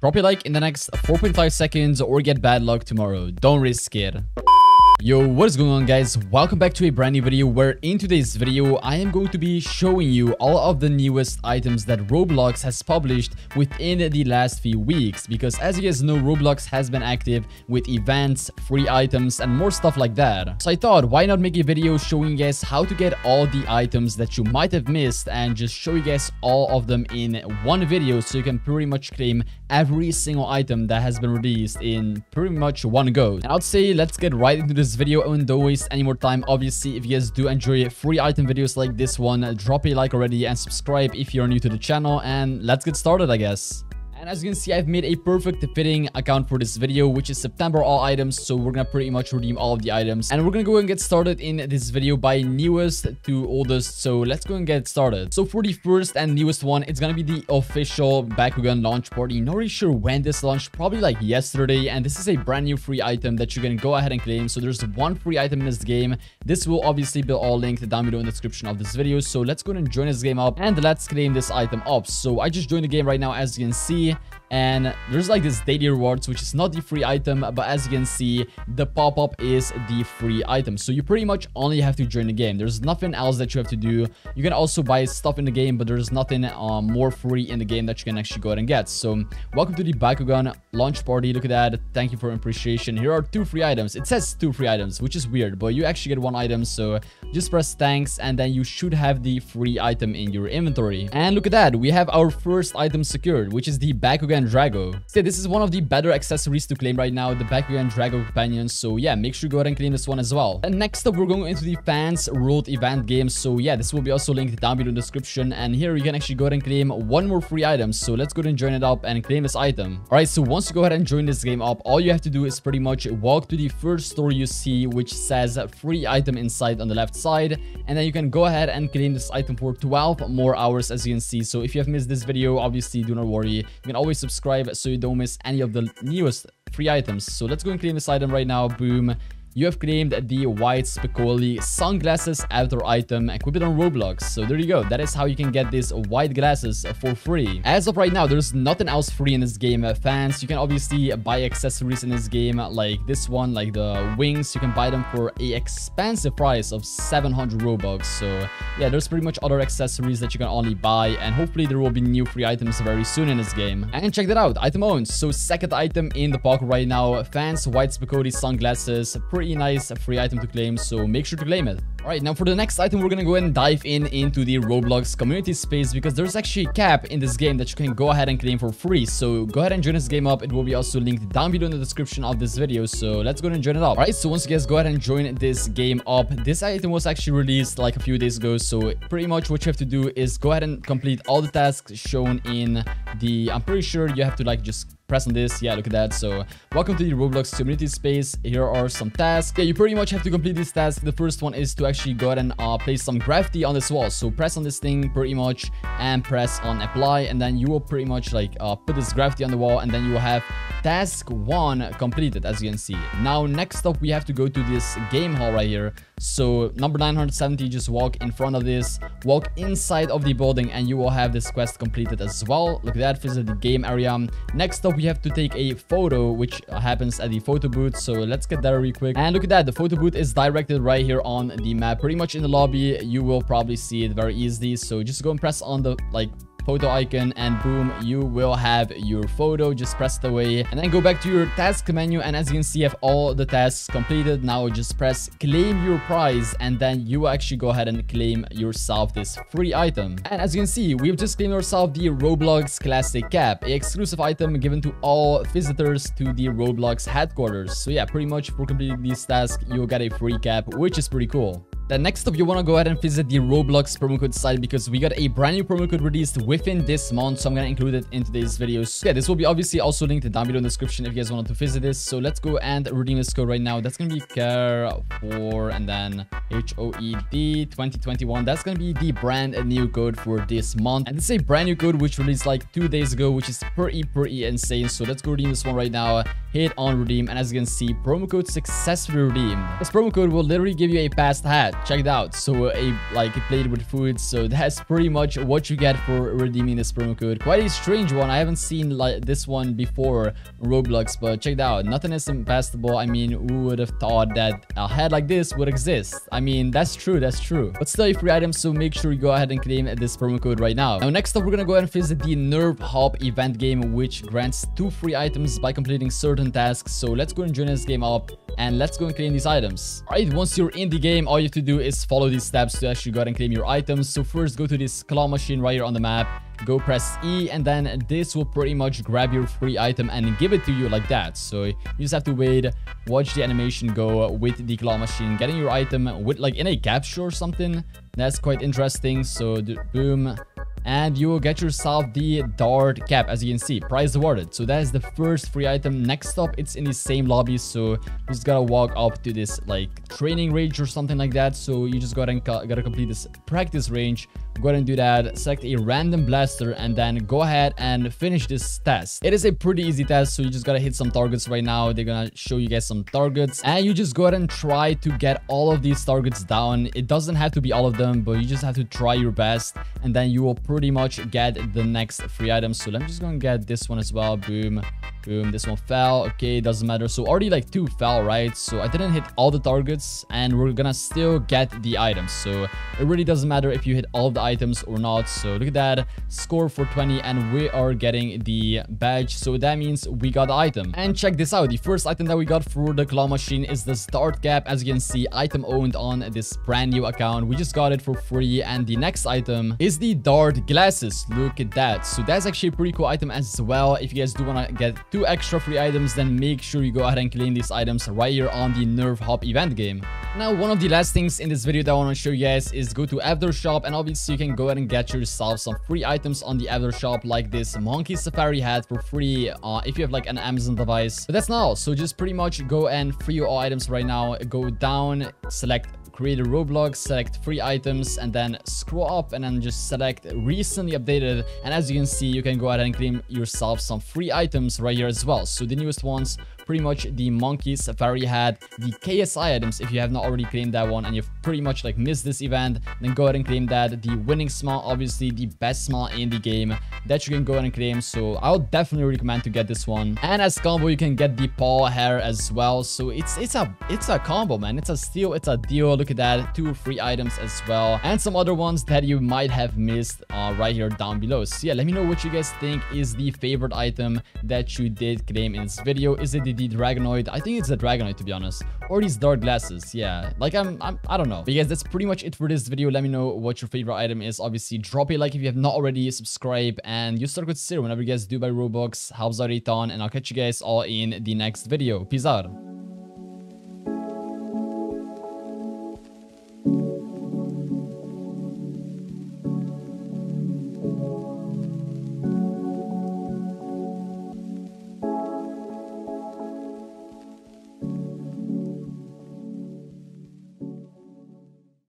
Drop a like in the next 4.5 seconds or get bad luck tomorrow. Don't risk it. Yo, what is going on guys? Welcome back to a brand new video where in today's video I am going to be showing you all of the newest items that Roblox has published within the last few weeks because as you guys know Roblox has been active with events, free items and more stuff like that. So I thought why not make a video showing you guys how to get all the items that you might have missed and just show you guys all of them in one video so you can pretty much claim every single item that has been released in pretty much one go. And I'd say let's get right into this video and don't waste any more time. Obviously, if you guys do enjoy free item videos like this one, drop a like already and subscribe if you're new to the channel. And let's get started, I guess. And as you can see, I've made a perfect fitting account for this video, which is September all items. So we're gonna pretty much redeem all of the items. And we're gonna go and get started in this video by newest to oldest. So let's go and get started. So for the first and newest one, it's gonna be the official Bakugan launch party. Not really sure when this launched, probably like yesterday. And this is a brand new free item that you can go ahead and claim. So there's one free item in this game. This will obviously be all linked down below in the description of this video. So let's go and join this game up and let's claim this item up. So I just joined the game right now, as you can see and there's like this daily rewards which is not the free item but as you can see the pop-up is the free item. So you pretty much only have to join the game. There's nothing else that you have to do. You can also buy stuff in the game but there's nothing um, more free in the game that you can actually go ahead and get. So welcome to the Bakugan launch party. Look at that. Thank you for appreciation. Here are two free items. It says two free items which is weird but you actually get one item so just press thanks and then you should have the free item in your inventory. And look at that. We have our first item secured which is the Bakugan Drago. So this is one of the better accessories to claim right now, the Bakugan Drago Companion. So yeah, make sure you go ahead and claim this one as well. And next up, we're going into the Vans World event game. So yeah, this will be also linked down below in the description. And here you can actually go ahead and claim one more free item. So let's go ahead and join it up and claim this item. All right, so once you go ahead and join this game up, all you have to do is pretty much walk to the first store you see, which says free item inside on the left side. And then you can go ahead and claim this item for 12 more hours, as you can see. So if you have missed this video, obviously do not worry. You can always subscribe so you don't miss any of the newest free items. So let's go and claim this item right now. Boom. You have claimed the white Spicoli sunglasses avatar item equipped on Roblox. So there you go. That is how you can get these white glasses for free. As of right now, there's nothing else free in this game, uh, Vans. You can obviously buy accessories in this game like this one, like the wings. You can buy them for a expensive price of 700 Robux. So yeah, there's pretty much other accessories that you can only buy. And hopefully there will be new free items very soon in this game. And check that out. Item owns. So second item in the pocket right now. Vans, white Spicoli sunglasses. Pretty nice free item to claim, so make sure to claim it. Alright, now for the next item, we're gonna go and dive in into the Roblox community space because there's actually a cap in this game that you can go ahead and claim for free. So go ahead and join this game up. It will be also linked down below in the description of this video. So let's go ahead and join it up. Alright, so once you guys go ahead and join this game up, this item was actually released like a few days ago. So pretty much what you have to do is go ahead and complete all the tasks shown in the... I'm pretty sure you have to like just press on this. Yeah look at that. So welcome to the roblox community space. Here are some tasks. Yeah you pretty much have to complete this task. The first one is to actually go ahead and uh, place some graffiti on this wall. So press on this thing pretty much and press on apply and then you will pretty much like uh, put this graffiti on the wall and then you will have task one completed as you can see now next up we have to go to this game hall right here so number 970 just walk in front of this walk inside of the building and you will have this quest completed as well look at that visit the game area next up we have to take a photo, which happens at the photo booth. So let's get there real quick. And look at that. The photo booth is directed right here on the map. Pretty much in the lobby, you will probably see it very easily. So just go and press on the like photo icon and boom you will have your photo. Just press it away and then go back to your task menu. And as you can see you have all the tasks completed. Now just press claim your prize and then you actually go ahead and claim yourself this free item. And as you can see we've just claimed ourselves the roblox classic cap a exclusive item given to all visitors to the roblox headquarters. So yeah pretty much for completing this task you'll get a free cap which is pretty cool then next up, you want to go ahead and visit the Roblox promo code site because we got a brand new promo code released within this month. So I'm going to include it in today's video. So yeah, this will be obviously also linked down below in the description if you guys want to visit this. So let's go and redeem this code right now. That's going to be CARE4 and then HOED 2021. That's going to be the brand new code for this month. And this is a brand new code which released like two days ago, which is pretty, pretty insane. So let's go redeem this one right now. Hit on redeem. And as you can see, promo code successfully redeemed. This promo code will literally give you a fast hatch check it out. So uh, a like a plate with food. So that's pretty much what you get for redeeming this promo code. Quite a strange one. I haven't seen like this one before Roblox, but check it out. Nothing is impassable. I mean, who would have thought that a head like this would exist? I mean, that's true. That's true. But still a free item. So make sure you go ahead and claim this promo code right now. Now, next up, we're gonna go ahead and visit the Nerf Hub event game, which grants two free items by completing certain tasks. So let's go and join this game up and let's go and claim these items. Alright, once you're in the game, all you have to do is follow these steps to actually go ahead and claim your items. So first go to this claw machine right here on the map go press E and then this will pretty much grab your free item and give it to you like that. So you just have to wait, watch the animation go with the claw machine, getting your item with like in a capture or something. That's quite interesting. So boom, and you will get yourself the dart cap. As you can see prize awarded. So that is the first free item. Next up it's in the same lobby. So you just gotta walk up to this like training range or something like that. So you just gotta gotta complete this practice range go ahead and do that select a random blaster and then go ahead and finish this test it is a pretty easy test so you just gotta hit some targets right now they're gonna show you guys some targets and you just go ahead and try to get all of these targets down it doesn't have to be all of them but you just have to try your best and then you will pretty much get the next free item so me just go and get this one as well boom Boom, this one fell. Okay, doesn't matter. So already like two fell, right? So I didn't hit all the targets and we're gonna still get the items. So it really doesn't matter if you hit all the items or not. So look at that, score for 20 and we are getting the badge. So that means we got the item. And check this out. The first item that we got for the claw machine is the start cap. As you can see, item owned on this brand new account. We just got it for free. And the next item is the dart glasses. Look at that. So that's actually a pretty cool item as well. If you guys do want to get two extra free items, then make sure you go ahead and claim these items right here on the Nerf Hub event game. Now, one of the last things in this video that I want to show you guys is go to Avatar Shop and obviously you can go ahead and get yourself some free items on the Avatar Shop like this Monkey Safari hat for free uh, if you have like an Amazon device. But that's not all. So just pretty much go and free all items right now. Go down, select create a Roblox, select free items, and then scroll up and then just select recently updated. And as you can see, you can go ahead and claim yourself some free items right here as well. So the newest ones pretty much the monkey safari hat the ksi items if you have not already claimed that one and you've pretty much like missed this event then go ahead and claim that. The winning smile obviously the best smile in the game that you can go ahead and claim so I would definitely recommend to get this one. And as combo you can get the paw hair as well so it's it's a it's a combo man. It's a steal it's a deal. Look at that two free items as well. And some other ones that you might have missed uh, right here down below. So yeah let me know what you guys think is the favorite item that you did claim in this video. Is it the the Dragonoid. I think it's the Dragonoid, to be honest. Or these dark glasses. Yeah, like I'm, I'm I don't know. But guys, that's pretty much it for this video. Let me know what your favorite item is. Obviously, drop a like if you have not already. Subscribe and use start with zero whenever you guys do buy Robux. Helps out a ton. And I'll catch you guys all in the next video. Peace out.